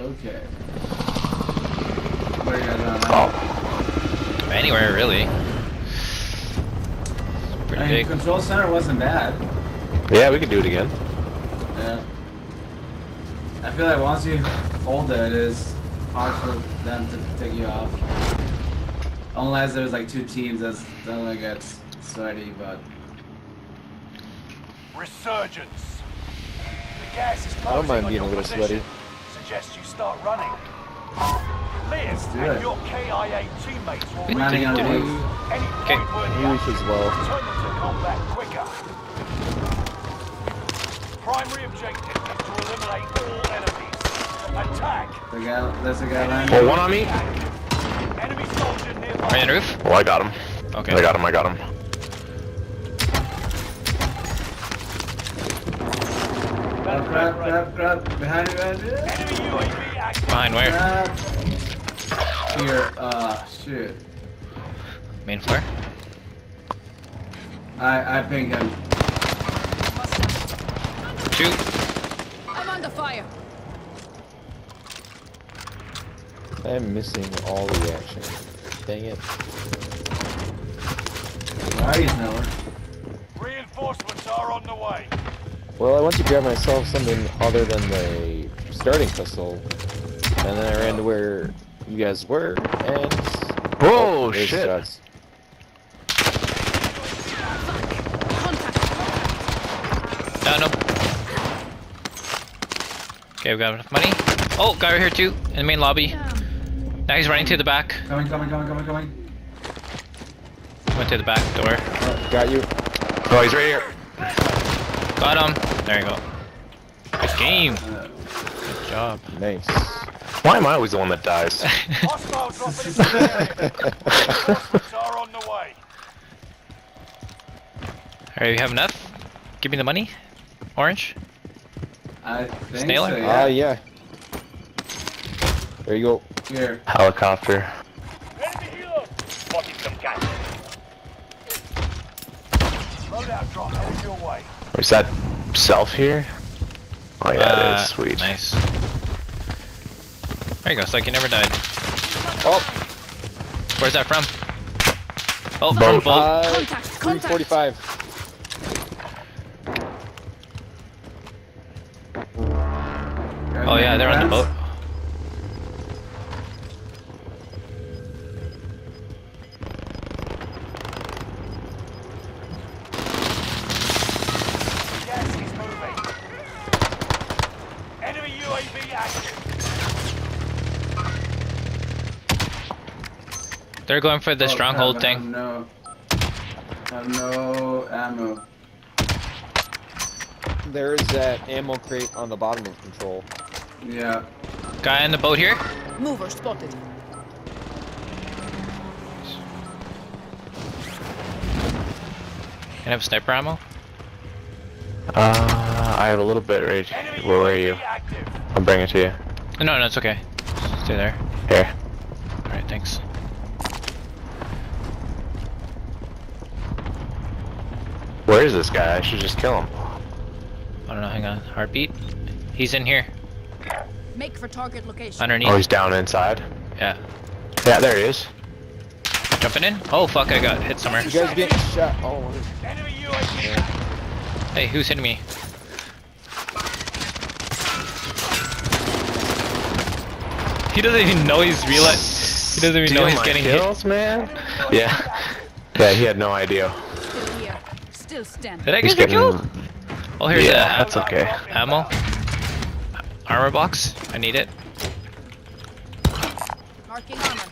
Okay. Where are you guys on? Oh, Anywhere really. Pretty I mean, big. control center wasn't bad. yeah, we could do it again. Yeah. I feel like once you hold it, it's hard for them to take you off. Unless there's like two teams, that's then it gets sweaty. But Resurgence. The gas is I don't mind being a little position. sweaty. Suggest you start running. Liz and it. your KIA teammates will We reach running on did the it. any Okay. point where the as well. Return them to combat quicker. Primary objective is to eliminate all enemies. Attack. The guy, there's a guy Enemy landing. Oh, one on me. active. Enemy soldier nearby. Right on the roof? Oh, I got him. Okay. I got him. I got him. Grab, grab, grab, grab. Behind you, behind you. Enemy UAV active. Behind where? Grab. Here, uh, shoot. Main floor? I, I ping him. Shoot. I'm under fire. I'm missing all the action. Dang it. Why are you nowhere? Reinforcements are on the way. Well, I went to grab myself something other than the starting pistol, and then I ran to where you guys were, and Whoa, oh, there's shit. shots. Contact. No, no. Okay, we got enough money. Oh, guy right here too, in the main lobby. Now he's running to the back. Coming, coming, coming, coming, coming. Went to the back door. Oh, got you. Oh, he's right here. Got him. There you go. Good game. Uh, Good job. Nice. Why am I always the one that dies? Hostile dropping into the area. Reinforcements are on the way. Alright, you have enough? Give me the money. Orange. I think Snailer? so, Ah, yeah. yeah. There you go. Here. Helicopter. Spotted some gas. Loadout drop headed your way. Is that self here? Oh yeah, Uh, it is. Sweet. Nice. There you go, so like you never died. Oh, Where's that from? Oh, Boat. boat. uh, Contact, contact. 345. They're going for the Oh, stronghold crap, I have thing. No. I have no ammo. There's that ammo crate on the bottom of control. Yeah. Guy in the boat here. Mover spotted. Can I have sniper ammo? Uh, I have a little bit right. Enemy Where were UAV you? I'll bring it to you. No, no, it's okay. Stay there. Here. Alright, thanks. Where is this guy? I should just kill him. I don't know, hang on. Heartbeat. He's in here. Make for target location. Underneath. Oh, he's down inside. Yeah. Yeah, there he is. Jumping in? Oh fuck, I got hit somewhere. You guys getting shot? Oh, what is- Enemy UAV active. Hey, who's hitting me? He doesn't even know he's realized. He doesn't even know he's my getting hit. kills, man. Yeah. Yeah, he had no idea. Still here. Standing. Did I get you getting. Oh, here's Yeah, the that's okay. ammo. Armor box. I need it. Marking armor.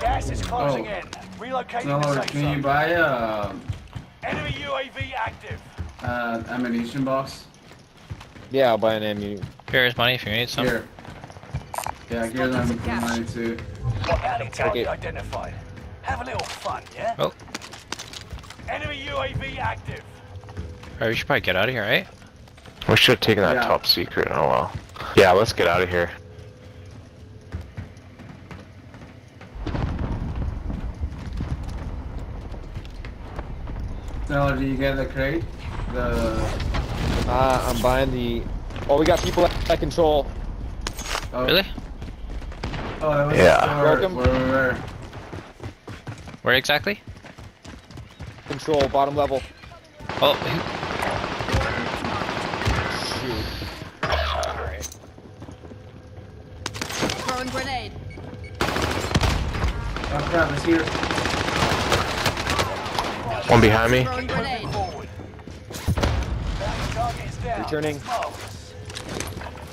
Gas is closing Oh. in. Relocating So, the safe can you buy a Enemy UAV active. uh, ammunition box? Yeah, I'll buy an ammo. Here's money if you need some. Here. Yeah, here's Spotted some my cash. money too. Bounty target identified. Have a little fun, yeah? Oh, Enemy UAV active. alright, we should probably get out of here, right? We should have taken that Yeah. top secret. Oh well. Yeah, let's get out of here. Taylor, do you get the crate? The. Uh, I'm buying the. Oh, we got people at, at control. Oh, Really? Oh, was Yeah. Where, Welcome. where, where, where? Where exactly? Control, bottom level. Oh, Shoot. Alright. Throwing grenade. Oh crap, it's here. One behind me. Throwing grenade. Forward. Is down. Returning.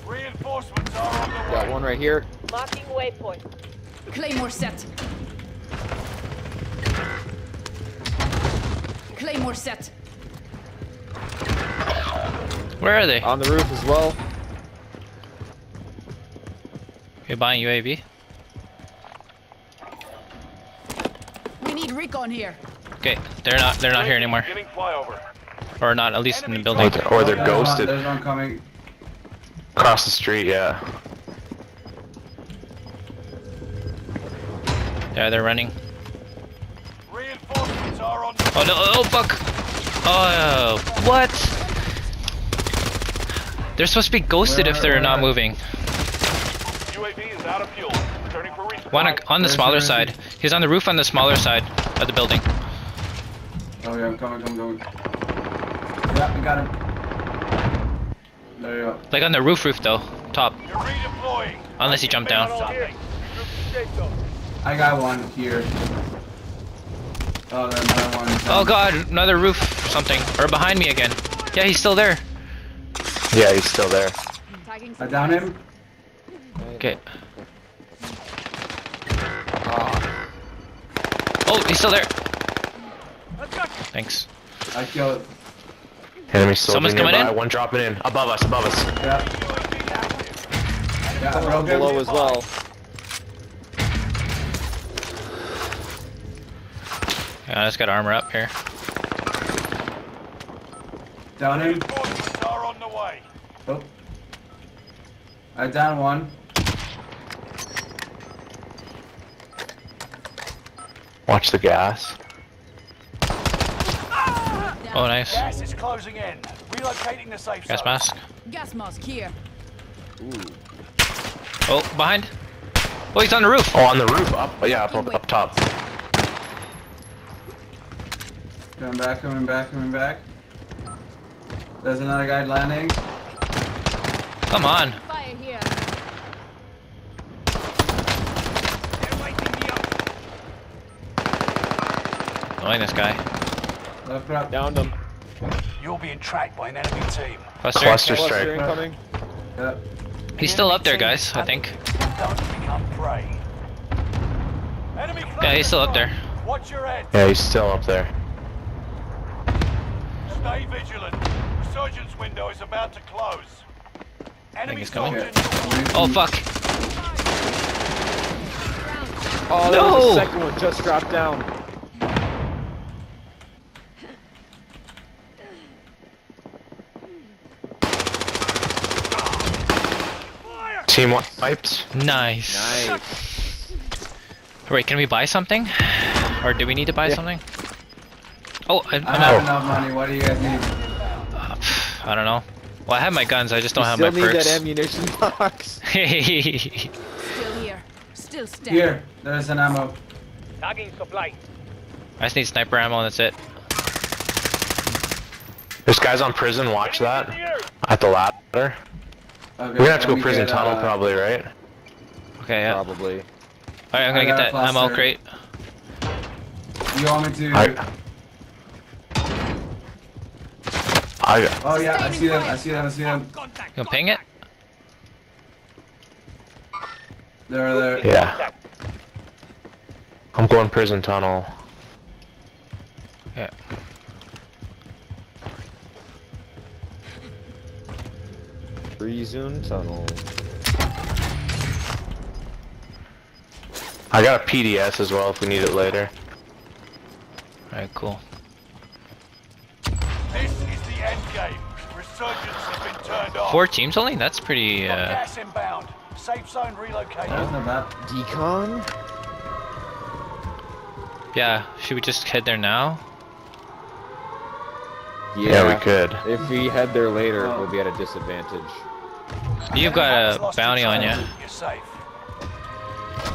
Reinforcements are on the way. Got one right here. Marking waypoint. Claymore set. Claymore set. where are they? On the roof as well. You're buying UAV? We need recon here. Okay, they're not. They're not here anymore, Getting flyover. or not at least in the building. Or they're, or they're There's one- ghosted. There's one coming. Across the street, yeah. Yeah, they're running. Reinforcements are on Oh no! Oh, oh fuck! Oh what? They're supposed to be ghosted if they're not where? moving. UAV is out of fuel. Returning for resupply. One on the Where's smaller the- side. He's on the roof on the smaller side of the building. Oh yeah, I'm coming, coming, coming. Yeah, I got him. There you go. Like on the roof, roof though, top. You're redeploying. Unless he jumped down. Something. I got one here. Oh, there's another one. Oh god, another roof or something. Or behind me again. Yeah, he's still there. Yeah, he's still there. Tagging I down him. Okay. Oh, he's still there. Thanks. I killed. Enemy soldier Someone's coming nearby. in? One dropping in. Above us, above us. Yeah. Yeah, I someone broke him. below as well. Yeah, I just got armor up here. Down him. Are on the way. Oh. I down one. Watch the gas. Oh, nice. Gas is closing in. Relocating the safe Gas zone. mask. Gas mask here. Oh, behind. Oh, he's on the roof. Oh, on the roof. Up. Yeah, up, up, up top. Coming back, coming back, coming back. There's another guy landing. Come on. Fire here. Annoying this guy. Oh crap. Downed him. You're being tracked by an enemy team. Cluster. Cluster Cluster strike. incoming. Yep. He's still up there, guys. I think. Don't become prey. Enemy Yeah, he's still up there. Watch your head. Yeah, he's still up there. Stay vigilant. Resurgence window is about to close. Enemy he's coming. soldier Oh fuck. Oh, there was No! a second one just dropped down. Team one wiped. Nice. Nice. Wait, can we buy something? Or do we need to buy Yeah. something? Oh, I, I'm I have out. enough money. What do you guys need? I don't know. Well, I have my guns. I just don't We have still my need that ammunition box. Still here. Still standing. Here, there's an ammo. Tagging supply. I just need sniper ammo and that's it. There's guys on prison. Watch that. At the ladder. Okay, We're gonna have to go prison get, tunnel uh, probably, right? Okay, yeah. Probably. Alright, I'm gonna get that a ammo cluster. crate. You want me to? I. I. Oh yeah, I see them. I see them. I see them. You gonna ping it? They're there. Yeah. I'm going prison tunnel. Yeah. Free zone tunnel. I got a PDS as well if we need it later. Alright, cool. Four teams only? That's pretty, uh... gas inbound. Safe zone relocated. That was not bad. Decon? Yeah, should we just head there now? Yeah, we could. If we head there later, Oh. we'll be at a disadvantage. You've got a bounty on you. You're safe.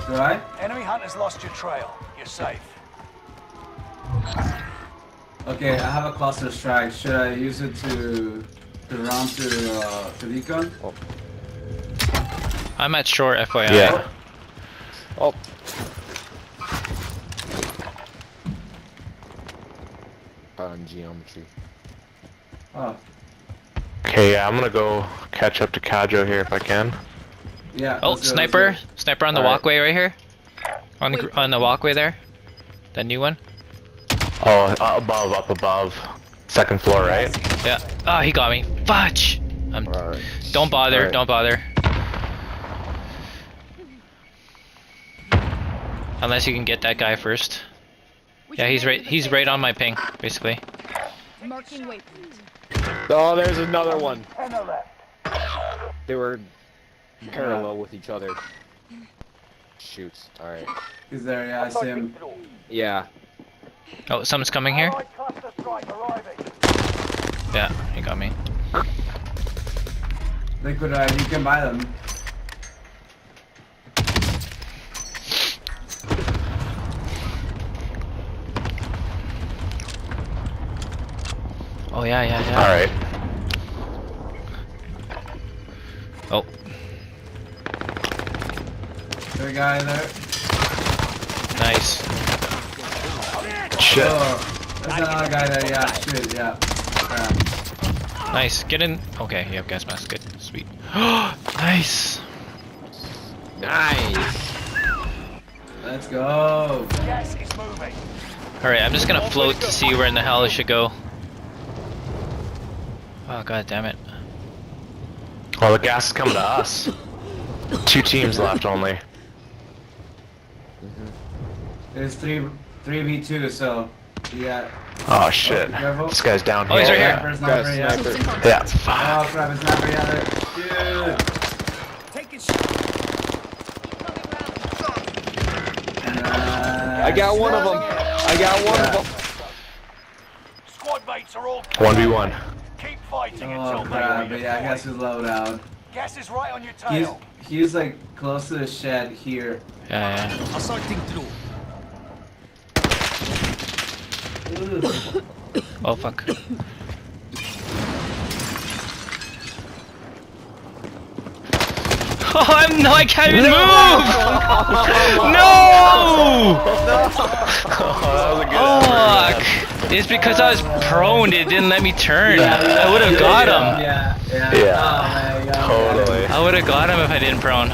Do I? Enemy hunters lost your trail. You're safe. Okay, I have a cluster strike. Should I use it to to run to uh, to recon? I'm at short, FYI. Yeah. Oh. On geometry. Oh, Okay, yeah, I'm gonna go catch up to Kajo here if I can. yeah. Oh, let's go, let's sniper! go. Sniper on the Alright. walkway right here. On the on the walkway there. That new one. Oh, uh, above, up above. Second floor, right? Yeah. Oh, he got me. Fudge. Um, I'm. Alright. Don't bother. Alright. Don't bother. Unless you can get that guy first. Yeah, he's right. He's right on my ping, basically. Oh, there's another one. And the left. They were parallel with each other. Shoots. Alright. He's there. Yeah, I see him. Yeah. Oh, someone's coming here. Allied cluster strike arriving. Yeah, he got me. Liquid Ride. You can buy them. Oh yeah, yeah, yeah. Alright. Oh, There's a guy there. nice. Shit. Oh, there's another guy there. Yeah, shit. Yeah. Crap. Nice. Get in. Okay, you have gas mask. Good. Sweet. nice. Nice. Let's go. Gas is moving. Alright, I'm just gonna float to see where in the hell I should go. Oh god damn it. Well, the gas is coming to us. Two teams left only. There's three three v two. So yeah. Oh shit. Oh. This guy's down Oh, here. he's right here. Sniper, sniper, Guys, yeah. sniper. Yeah, Oh fuck. crap! It's sniper. Yeah, there. Dude. I got one of them. I got one of them. Squad mates are all 1v1. Keep fighting Oh until crap! they But yeah, I guess he's low down. Gas is right on your He's tail. he's he's like close to the shed here. Yeah, yeah. Ugh. Oh fuck. Oh, I'm no, I can't even move! no! Oh, that was a good Fuck! It's because I was prone, it didn't let me turn. I would have got him. Yeah, yeah. Yeah. Oh, man, you. Totally. I would have got him if I didn't prone.